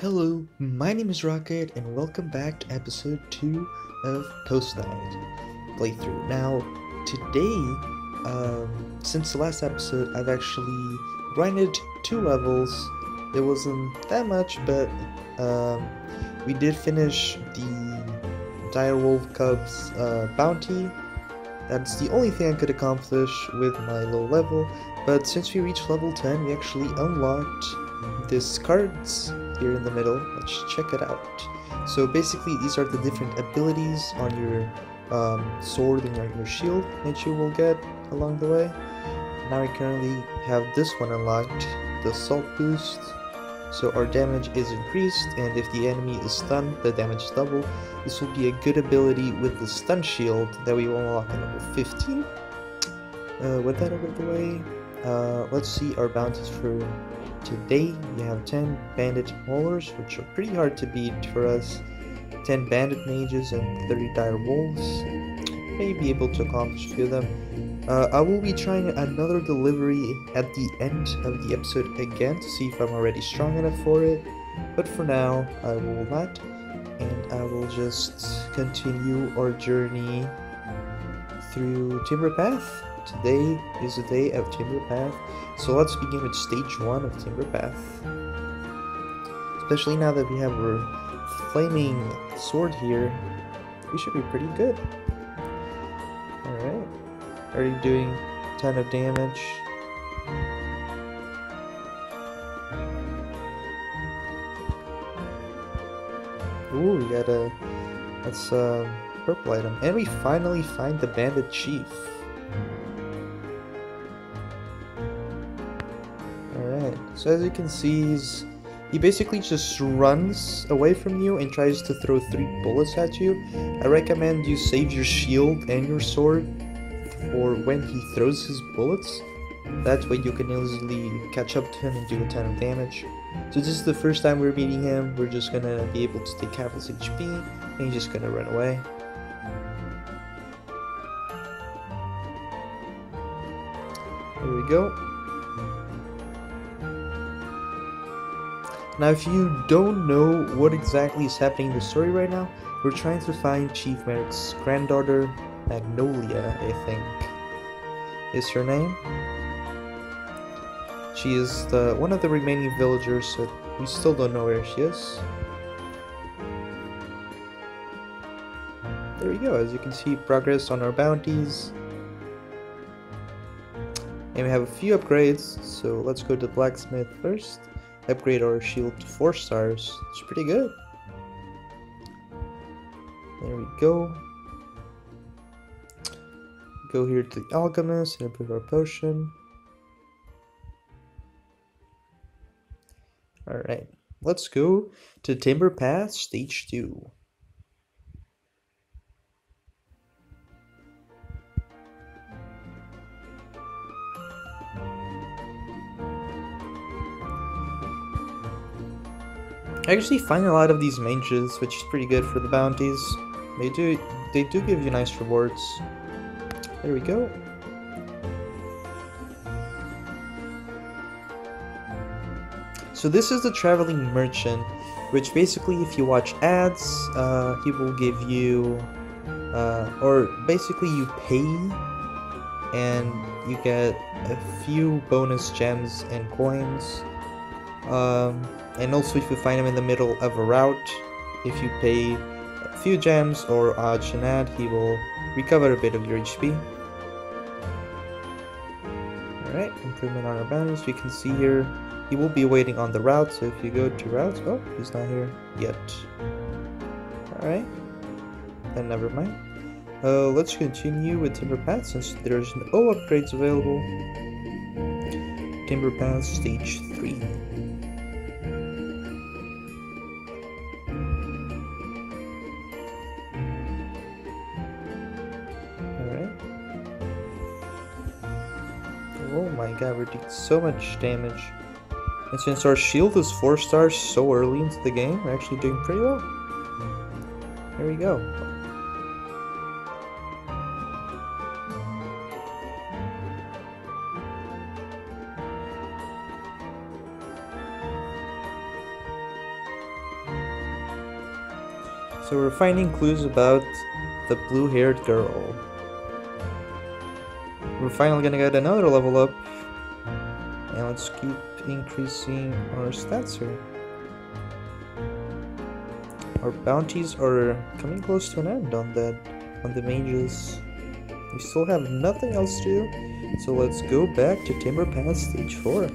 Hello, my name is Rocket, and welcome back to episode 2 of Postknight playthrough. Now, today, um, since the last episode, I've actually grinded two levels. It wasn't that much, but um, we did finish the Direwolf Cubs uh, bounty. That's the only thing I could accomplish with my low level, but since we reached level 10, we actually unlocked this cards here in the middle. Let's check it out. So basically these are the different abilities on your um, sword and your, your shield that you will get along the way. Now we currently have this one unlocked, the Salt Boost. So our damage is increased and if the enemy is stunned, the damage is double. This will be a good ability with the stun shield that we will unlock at level 15. Uh, with that out of the way, uh, let's see our bounties for Today we have 10 bandit maulers, which are pretty hard to beat for us. 10 bandit mages and 30 dire wolves. May be able to accomplish a few of them. Uh, I will be trying another delivery at the end of the episode again to see if I'm already strong enough for it. But for now, I will not. And I will just continue our journey through Timber Path. Today is the day of Timber Path, so let's begin with stage 1 of Timber Path. Especially now that we have our flaming sword here, we should be pretty good. Alright, already doing a ton of damage. Ooh, we got a, that's a purple item. And we finally find the bandit chief. So as you can see, he's, he basically just runs away from you and tries to throw three bullets at you. I recommend you save your shield and your sword for when he throws his bullets. That way you can easily catch up to him and do a ton of damage. So this is the first time we're meeting him, we're just gonna be able to take half his HP, and he's just gonna run away. There we go. Now, if you don't know what exactly is happening in the story right now, we're trying to find Chief Merrick's granddaughter, Magnolia, I think, is her name. She is the one of the remaining villagers, so we still don't know where she is. There we go, as you can see, progress on our bounties. And we have a few upgrades, so let's go to the blacksmith first upgrade our shield to 4 stars. It's pretty good. There we go. Go here to the alchemist and improve our potion. Alright, let's go to Timber Path Stage 2. I actually find a lot of these mages, which is pretty good for the bounties. They do they do give you nice rewards. There we go. So this is the traveling merchant, which basically if you watch ads, uh, he will give you, uh, or basically you pay and you get a few bonus gems and coins. Um, and also if you find him in the middle of a route, if you pay a few gems or a Shanad, he will recover a bit of your HP. Alright, improvement on our bounties. We can see here he will be waiting on the route, so if you go to routes, oh, he's not here yet. Alright, then never mind. Uh, let's continue with Timber Path since there's no upgrades available. Timber Path Stage 3. We're doing so much damage. And since our shield is 4 stars so early into the game, we're actually doing pretty well. There we go. So we're finding clues about the blue-haired girl. We're finally gonna get another level up. Let's keep increasing our stats here. Our bounties are coming close to an end on that, on the mages. We still have nothing else to do, so let's go back to Timber Path Stage 4.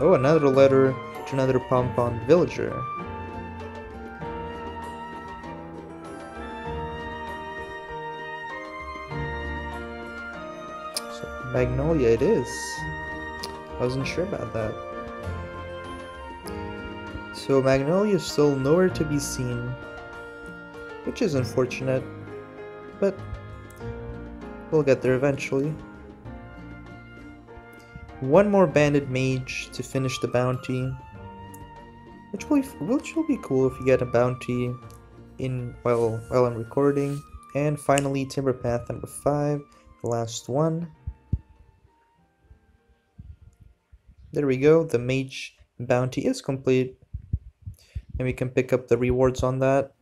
Oh, another letter to another Pompon villager. So, Magnolia it is. I wasn't sure about that. So Magnolia is still nowhere to be seen, which is unfortunate, but we'll get there eventually. One more banded mage to finish the bounty, which will be, which will be cool if you get a bounty in while while I'm recording. And finally, Timber Path number five, the last one. There we go. The mage bounty is complete, and we can pick up the rewards on that.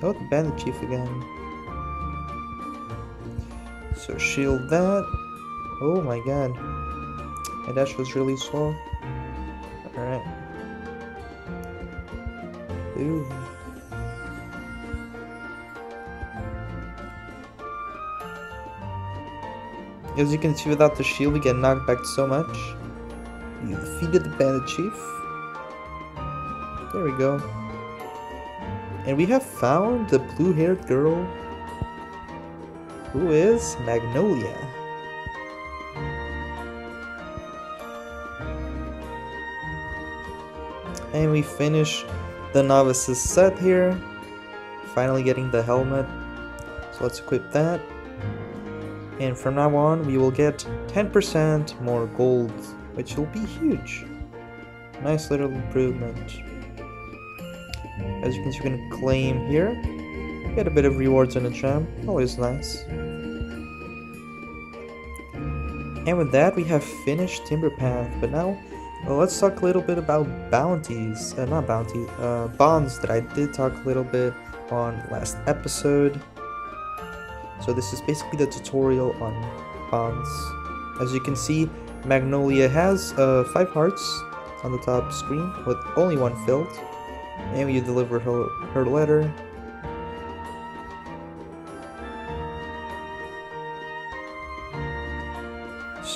Oh, the bandit chief again. So shield that. Oh my god. My dash was really slow. Alright. Ooh. As you can see without the shield we get knocked back so much. You defeated the bandit chief. There we go. And we have found the blue-haired girl who is Magnolia. And we finish the novice's set here. Finally getting the helmet. So let's equip that. And from now on we will get 10% more gold, which will be huge. Nice little improvement. As you can see, you can claim here. Get a bit of rewards on the gem, always nice. And with that, we have finished Timber Path, but now well, let's talk a little bit about bounties, uh, not bounties, uh, bonds that I did talk a little bit on last episode. So this is basically the tutorial on bonds. As you can see, Magnolia has uh, 5 hearts on the top screen with only one filled. And you deliver her, her letter.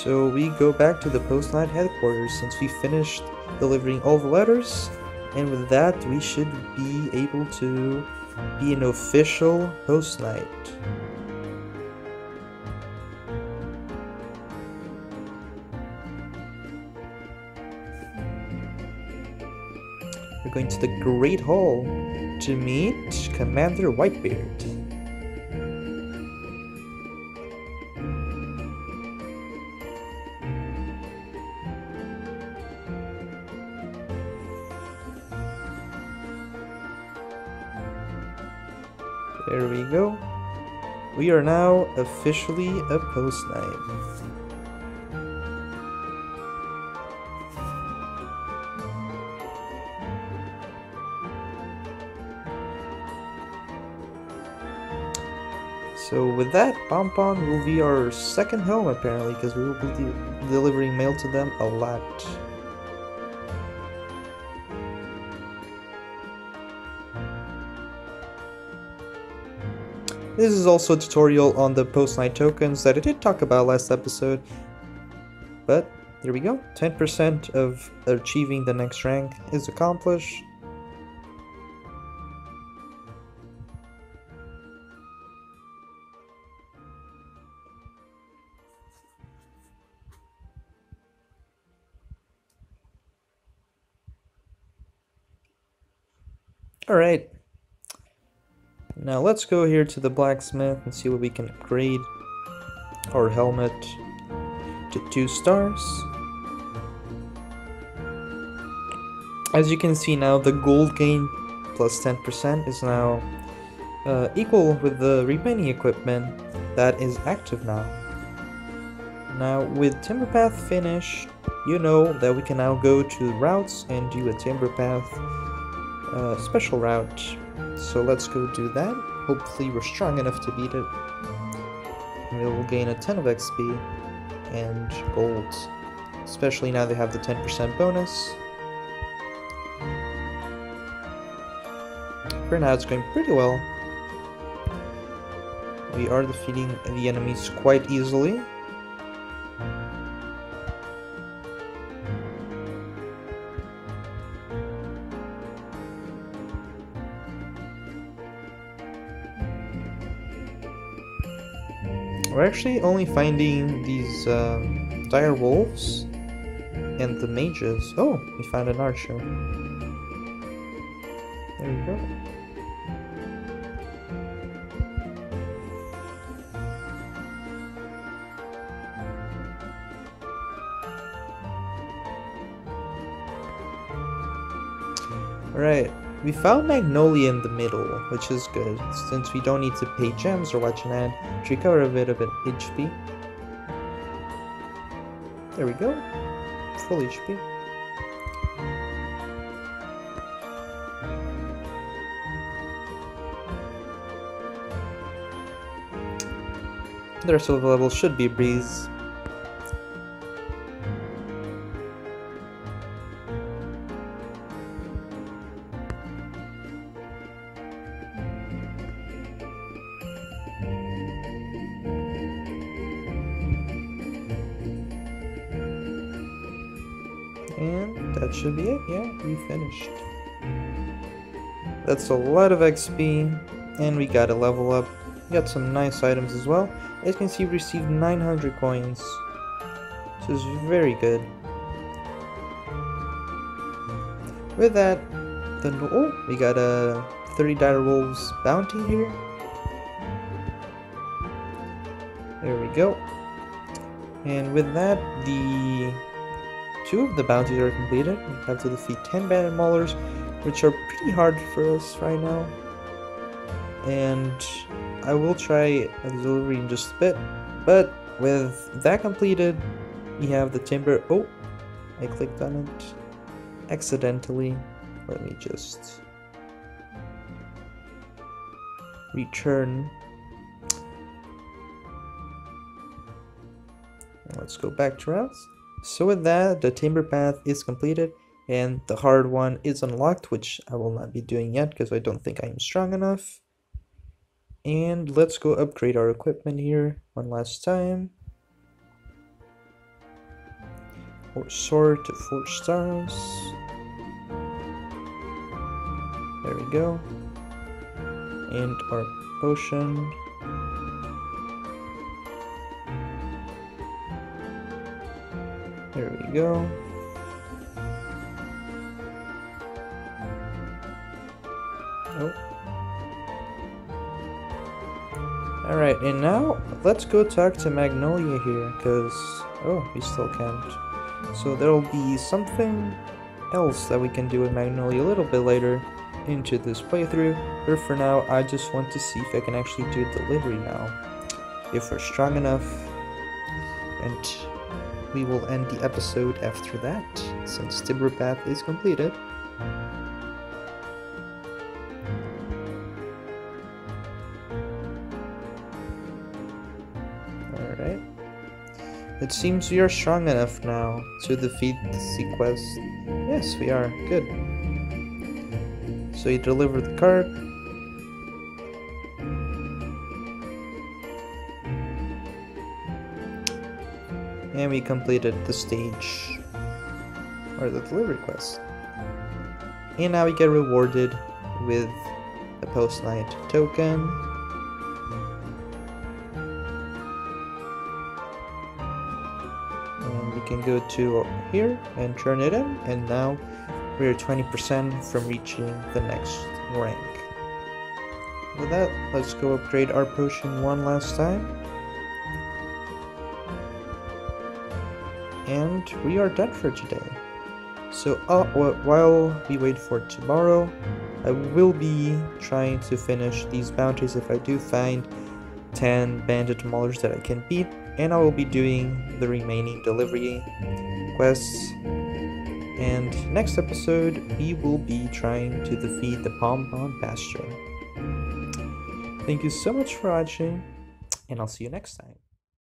So we go back to the Post Knight headquarters since we finished delivering all the letters. And with that, we should be able to be an official Post Knight. We're going to the Great Hall to meet Commander Whitebeard. We go. We are now officially a post knight. So with that, Pompon will be our second home apparently, because we will be de delivering mail to them a lot. This is also a tutorial on the Postknight tokens that I did talk about last episode. But there we go, 10% of achieving the next rank is accomplished. Alright. Now let's go here to the blacksmith and see what we can upgrade our helmet to two stars. As you can see now, the gold gain plus 10% is now uh, equal with the remaining equipment that is active now. Now with Timber Path finished, you know that we can now go to routes and do a Timber Path uh, special route. So let's go do that. Hopefully we're strong enough to beat it. We will gain a ton of XP and gold. Especially now they have the 10% bonus. For now it's going pretty well. We are defeating the enemies quite easily. Actually only finding these uh, dire wolves and the mages. Oh, we found an archer. There we go. Alright, we found Magnolia in the middle, which is good, since we don't need to pay gems or watch an ad to recover a bit of an HP. There we go. Full HP. The rest of the level should be a breeze. That should be it. Yeah, we finished. That's a lot of XP, and we got a level up. Got some nice items as well. As you can see, we received 900 coins. This is very good. With that, then oh, we got a 30 dire wolves bounty here. There we go. And with that, the two of the bounties are completed. We have to defeat 10 bandit maulers, which are pretty hard for us right now. And I will try a delivery in just a bit. But with that completed, we have the timber. Oh, I clicked on it accidentally. Let me just return. Let's go back to routes. So with that, the timber path is completed and the hard one is unlocked, which I will not be doing yet because I don't think I am strong enough. And let's go upgrade our equipment here one last time. Or sword to 4 stars. There we go. And our potion. There we go. Oh. Alright, and now let's go talk to Magnolia here, because... Oh, we still can't. So there'll be something else that we can do with Magnolia a little bit later into this playthrough, but for now I just want to see if I can actually do delivery now. If we're strong enough, and we will end the episode after that, since Timber Path is completed. Alright. It seems we are strong enough now to defeat the Sequest. Yes, we are. Good. So you deliver the card. And we completed the stage. Or the delivery quest. And now we get rewarded with a Postknight token. And we can go to here and turn it in. And now we're 20% from reaching the next rank. with that, let's go upgrade our potion one last time. And we are done for today. So uh, while we wait for tomorrow, I will be trying to finish these bounties if I do find 10 bandit maulers that I can beat, and I will be doing the remaining delivery quests. And next episode, we will be trying to defeat the Bonbon Bastion. Thank you so much for watching, and I'll see you next time.